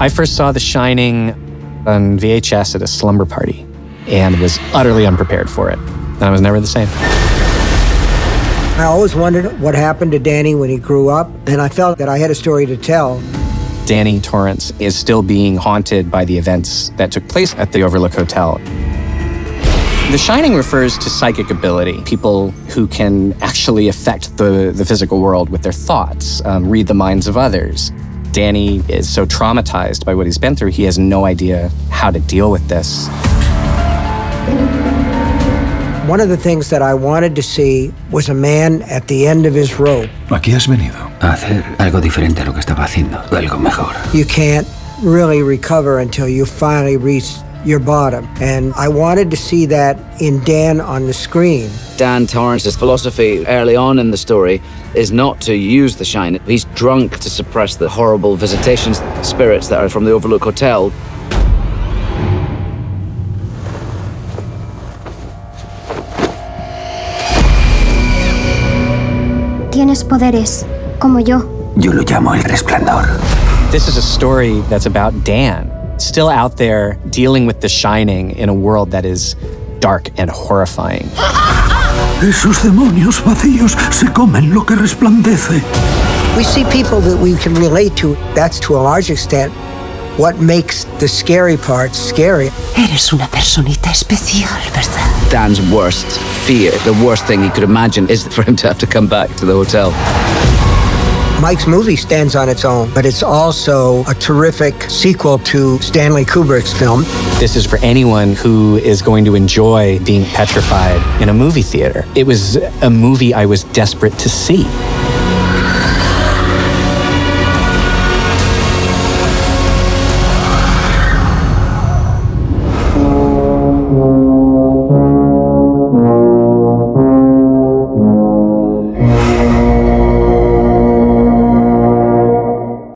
I first saw The Shining on VHS at a slumber party and was utterly unprepared for it. And I was never the same. I always wondered what happened to Danny when he grew up, and I felt that I had a story to tell. Danny Torrance is still being haunted by the events that took place at the Overlook Hotel. The Shining refers to psychic ability, people who can actually affect the, the physical world with their thoughts, um, read the minds of others. Danny is so traumatized by what he's been through, he has no idea how to deal with this. One of the things that I wanted to see was a man at the end of his rope. Aquí has venido. A hacer algo diferente a lo que estaba haciendo, algo mejor. You can't really recover until you finally reach your bottom. And I wanted to see that in Dan on the screen. Dan Torrance's philosophy early on in the story is not to use the shine. He's drunk to suppress the horrible visitations, spirits that are from the Overlook Hotel. Tienes poderes, como yo. Yo lo llamo el resplandor. This is a story that's about Dan, still out there dealing with the shining in a world that is dark and horrifying. Esos demonios vacíos se comen lo que resplandece. We see people that we can relate to. That's to a large extent what makes the scary part scary. Eres una personita especial, ¿verdad? Dan's worst fear, the worst thing he could imagine, is for him to have to come back to the hotel. Mike's movie stands on its own, but it's also a terrific sequel to Stanley Kubrick's film. This is for anyone who is going to enjoy being petrified in a movie theater. It was a movie I was desperate to see.